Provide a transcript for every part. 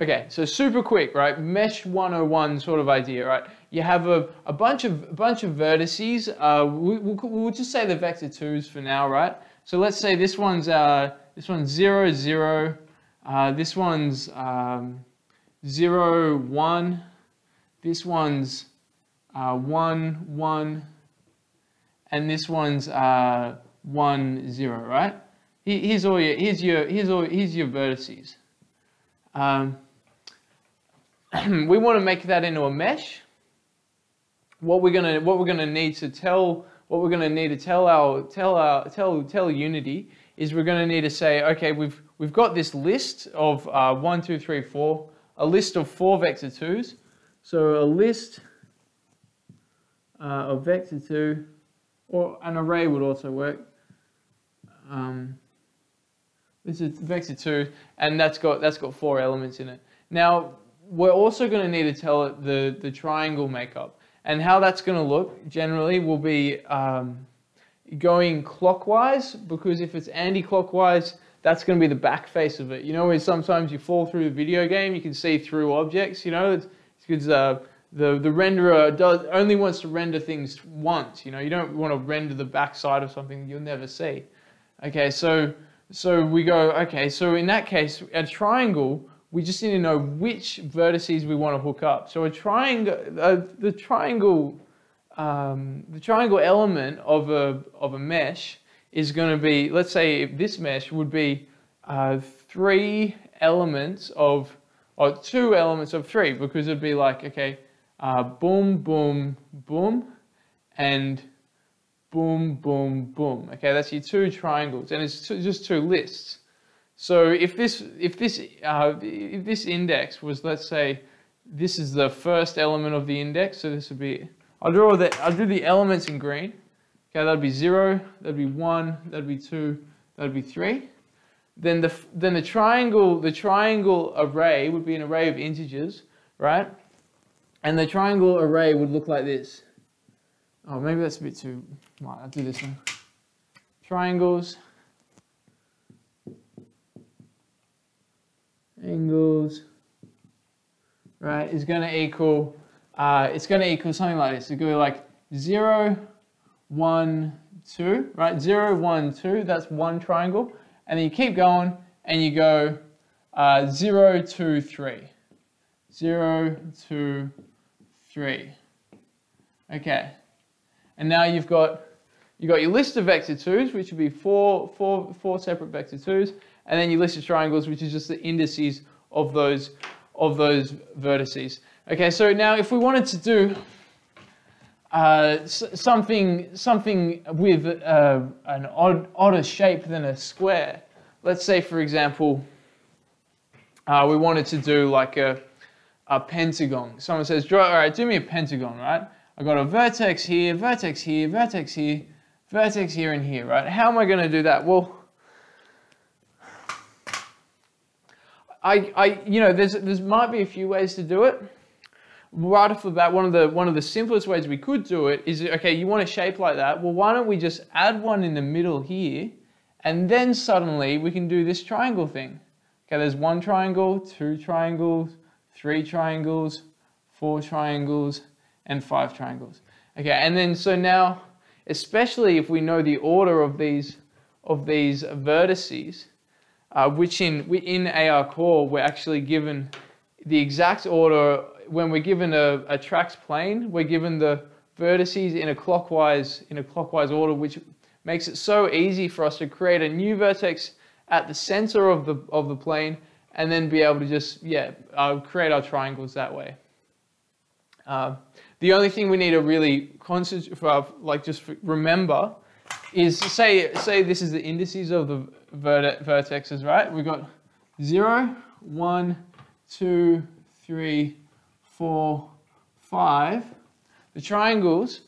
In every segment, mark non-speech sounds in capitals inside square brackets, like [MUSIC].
Okay, so super quick, right? Mesh 101 sort of idea, right? You have a, a bunch of a bunch of vertices. Uh, we, we'll, we'll just say the vector twos for now, right? So let's say this one's uh, this one's zero zero. Uh, this one's um, zero one. This one's uh, one one, and this one's uh, one zero, right? Here's all your here's your here's all here's your vertices. Um, [CLEARS THROAT] we want to make that into a mesh. What we're gonna what we're gonna need to tell what we're gonna need to tell our tell our tell tell Unity is we're gonna need to say okay we've we've got this list of uh, one two three four a list of four vector twos. So a list uh, of vector two or an array would also work. Um, this is vector two, and that's got that's got four elements in it. Now we're also going to need to tell it the the triangle makeup, and how that's going to look generally will be um, going clockwise because if it's anti-clockwise, that's going to be the back face of it. You know, where sometimes you fall through the video game, you can see through objects. You know, it's because uh, the the renderer does only wants to render things once. You know, you don't want to render the back side of something you'll never see. Okay, so so we go, okay, so in that case, a triangle, we just need to know which vertices we want to hook up. So a triangle, uh, the triangle, um, the triangle element of a, of a mesh is going to be, let's say this mesh would be uh, three elements of, or two elements of three, because it'd be like, okay, uh, boom, boom, boom, and boom, boom, boom. Okay, that's your two triangles, and it's two, just two lists. So if this if this uh, if this index was let's say this is the first element of the index, so this would be I'll draw the I'll do the elements in green. Okay, that'd be zero, that'd be one, that'd be two, that'd be three. Then the then the triangle the triangle array would be an array of integers, right? And the triangle array would look like this. Oh, maybe that's a bit too, I'll do this one. Triangles, right, is going to equal, uh, it's going to equal something like this. It's going to be like 0, 1, 2, right? 0, 1, 2, that's one triangle. And then you keep going and you go uh, 0, 2, 3. 0, 2, 3. Okay. And now you've got you've got your list of vector twos, which would be four, four, four separate vector twos, and then your list of triangles, which is just the indices of those of those vertices. Okay, so now if we wanted to do uh, something something with uh, an odd, odder shape than a square, let's say for example, uh, we wanted to do like a a pentagon. Someone says, draw, all right, do me a pentagon, right? I've got a vertex here, vertex here, vertex here, vertex here and here, right? How am I going to do that? Well, I, I, you know, there's, there's might be a few ways to do it. Right off the bat, one of the one of the simplest ways we could do it is, okay, you want a shape like that. Well, why don't we just add one in the middle here, and then suddenly we can do this triangle thing. Okay, there's one triangle, two triangles, three triangles, four triangles, and five triangles. Okay, and then so now, especially if we know the order of these of these vertices, uh, which in in ARCore we're actually given the exact order when we're given a, a tracked plane, we're given the vertices in a clockwise in a clockwise order, which makes it so easy for us to create a new vertex at the center of the of the plane, and then be able to just yeah uh, create our triangles that way. Uh, the only thing we need to really concentrate, like just remember, is say say this is the indices of the vert vertexes, right? We've got 0, 1, 2, 3, 4, 5. The triangles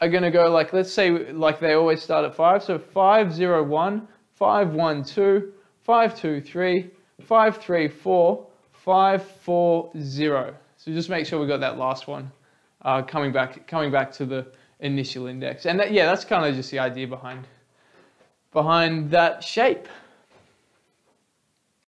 are going to go like, let's say, like they always start at 5. So 5, 0, 1, 5, 1, 2, 5, 2, 3, 5, 3, 4, 5, 4, 0. So just make sure we got that last one uh, coming back coming back to the initial index. And that, yeah, that's kind of just the idea behind behind that shape.